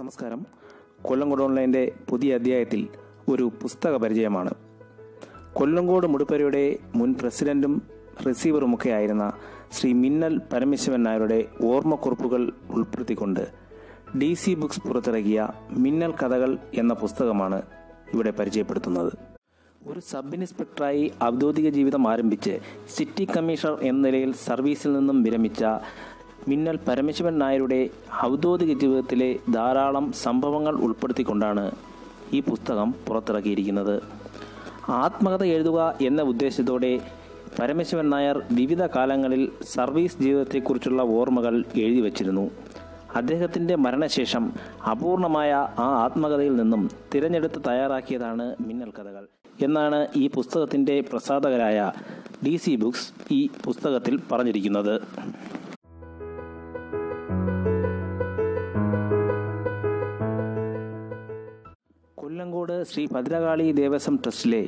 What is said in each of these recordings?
നമസ്കാരം. കൊല്ലംകോട് ഓൺലൈന്റെ പുതിയ അധ്യായത്തിൽ ഒരു പുസ്തക പരിചയമാണ്. കൊല്ലങ്കോട് മുടുപ്പരയുടെ മുൻ പ്രസിഡന്റും റിസീവറുമൊക്കെ ആയിരുന്ന ശ്രീ മിന്നൽ പരമേശ്വരൻ നായരുടെ ഓർമ്മക്കുറിപ്പുകൾ ഉൾപ്പെടുത്തിക്കൊണ്ട് ഡി സി ബുക്സ് പുറത്തിറക്കിയ മിന്നൽ കഥകൾ എന്ന പുസ്തകമാണ് ഇവിടെ പരിചയപ്പെടുത്തുന്നത്. ഒരു സബ് ഇൻസ്പെക്ടറായി ഔദ്യോഗിക ജീവിതം ആരംഭിച്ച് സിറ്റി കമ്മീഷണർ എന്ന നിലയിൽ സർവീസിൽ നിന്നും വിരമിച്ച മിന്നൽ പരമശിവൻ നായരുടെ ഔദ്യോഗിക ജീവിതത്തിലെ ധാരാളം സംഭവങ്ങൾ ഉൾപ്പെടുത്തിക്കൊണ്ടാണ് ഈ പുസ്തകം പുറത്തിറക്കിയിരിക്കുന്നത്. ആത്മകഥ എഴുതുക എന്ന ഉദ്ദേശത്തോടെ പരമശിവൻ നായർ വിവിധ കാലങ്ങളിൽ സർവീസ് ജീവിതത്തെക്കുറിച്ചുള്ള ഓർമ്മകൾ എഴുതി വച്ചിരുന്നു. അദ്ദേഹത്തിന്റെ മരണശേഷം അപൂർണമായ ആ ആത്മകഥയിൽ നിന്നും തിരഞ്ഞെടുത്ത് തയ്യാറാക്കിയതാണ് മിന്നൽ കഥകൾ എന്നാണ് ഈ പുസ്തകത്തിന്റെ പ്രസാധകരായ ഡി സി ബുക്സ് ഈ പുസ്തകത്തിൽ പറഞ്ഞിരിക്കുന്നത്. കൊല്ലങ്കോട് ശ്രീ ഭദ്രകാളി ദേവസ്വം ട്രസ്റ്റിലെ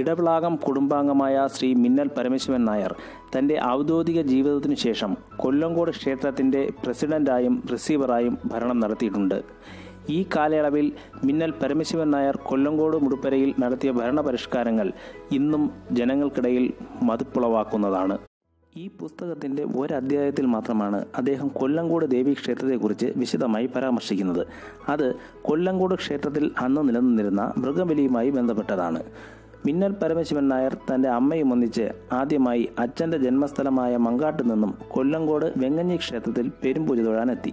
ഇടവിളാകം കുടുംബാംഗമായ ശ്രീ മിന്നൽ പരമേശ്വരൻ നായർ തന്റെ ഔദ്യോഗിക ജീവിതത്തിനു ശേഷം കൊല്ലങ്കോട് ക്ഷേത്രത്തിന്റെ പ്രസിഡന്റായും റിസീവറായും ഭരണം നടത്തിയിട്ടുണ്ട്. ഈ കാലയളവിൽ മിന്നൽ പരമശിവൻ നായർ കൊല്ലങ്കോട് മുടുപ്പരയിൽ നടത്തിയ ഭരണപരിഷ്കാരങ്ങൾ ഇന്നും ജനങ്ങൾക്കിടയിൽ മതിപ്പുളവാക്കുന്നതാണ്. ഈ പുസ്തകത്തിന്റെ ഒരധ്യായത്തിൽ മാത്രമാണ് അദ്ദേഹം കൊല്ലങ്കോട് ദേവി ക്ഷേത്രത്തെക്കുറിച്ച് വിശദമായി പരാമർശിക്കുന്നത്. അത് കൊല്ലങ്കോട് ക്ഷേത്രത്തിൽ അന്ന് നിലനിന്നിരുന്ന മൃഗബലിയുമായി ബന്ധപ്പെട്ടതാണ്. മിന്നൽ പരമശിവൻ നായർ തന്റെ അമ്മയും ഒന്നിച്ച് ആദ്യമായി അച്ഛന്റെ ജന്മസ്ഥലമായ മങ്കാട്ട് നിന്നും കൊല്ലങ്കോട് വെങ്ങഞ്ഞി ക്ഷേത്രത്തിൽ പെരുമ്പൂജ തൊഴാനെത്തി.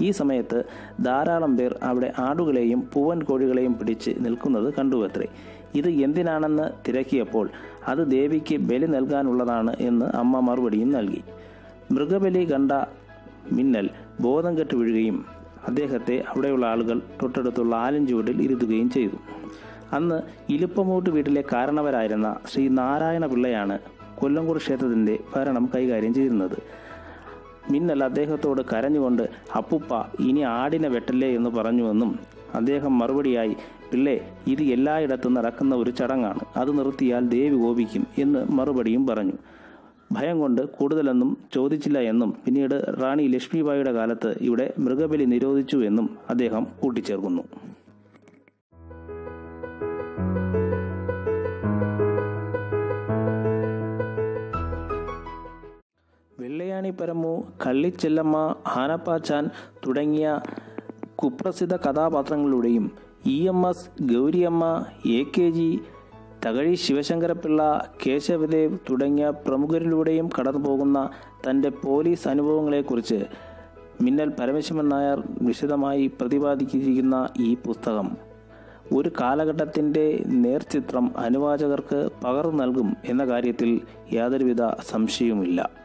ഈ സമയത്ത് ധാരാളം പേർ അവിടെ ആടുകളെയും പൂവൻ കോഴികളെയും പിടിച്ച് നിൽക്കുന്നത് കണ്ടുവത്രേ ഇത് എന്തിനാണെന്ന് തിരക്കിയപ്പോൾ അത് ദേവിക്ക് ബലി നൽകാനുള്ളതാണ് എന്ന് അമ്മ മറുപടിയും നൽകി. മൃഗബലി കണ്ട മിന്നൽ ബോധം കെട്ട് വീഴുകയും അദ്ദേഹത്തെ അവിടെയുള്ള ആളുകൾ തൊട്ടടുത്തുള്ള ആലഞ്ചുവടിൽ ഇരുത്തുകയും ചെയ്തു. അന്ന് ഇലുപ്പമൂട്ട് വീട്ടിലെ കാരണവരായിരുന്ന ശ്രീ നാരായണ പിള്ളയാണ് കൊല്ലംകൂർ ക്ഷേത്രത്തിന്റെ ഭരണം കൈകാര്യം ചെയ്തിരുന്നത്. മിന്നൽ അദ്ദേഹത്തോട് കരഞ്ഞുകൊണ്ട് അപ്പുപ്പ ഇനി ആടിനെ വെട്ടല്ലേ എന്ന് പറഞ്ഞുവെന്നും അദ്ദേഹം മറുപടിയായി പിള്ളേ ഇത് എല്ലായിടത്തും നടക്കുന്ന ഒരു ചടങ്ങാണ്. അത് നിർത്തിയാൽ ദേവി കോപിക്കും എന്ന് മറുപടിയും പറഞ്ഞു. ഭയം കൊണ്ട് കൂടുതലൊന്നും ചോദിച്ചില്ല എന്നും പിന്നീട് റാണി ലക്ഷ്മിബായിയുടെ കാലത്ത് ഇവിടെ മൃഗബലി നിരോധിച്ചു എന്നും അദ്ദേഹം കൂട്ടിച്ചേർക്കുന്നു. വെള്ളയാണി പരമു കള്ളിച്ചെല്ലമ്മ ആനപ്പാച്ചാൻ തുടങ്ങിയ കുപ്രസിദ്ധ കഥാപാത്രങ്ങളിലൂടെയും E M S Gouriamma A K G Thakazhi Sivasankara Pillai Kesavadev തുടങ്ങിയ പ്രമുഖരിലൂടെയും കടന്നുപോകുന്ന തന്റെ പോലീസ് അനുഭവങ്ങളെക്കുറിച്ച് മിന്നൽ പരമശിവൻ നായർ വിശദമായി പ്രതിപാദിച്ചിരിക്കുന്ന ഈ പുസ്തകം. ഒരു കാലഘട്ടത്തിന്റെ നേർചിത്രം അനുവാചകർക്ക് പകർന്നു നൽകും എന്ന കാര്യത്തിൽ യാതൊരുവിധ സംശയവുമില്ല.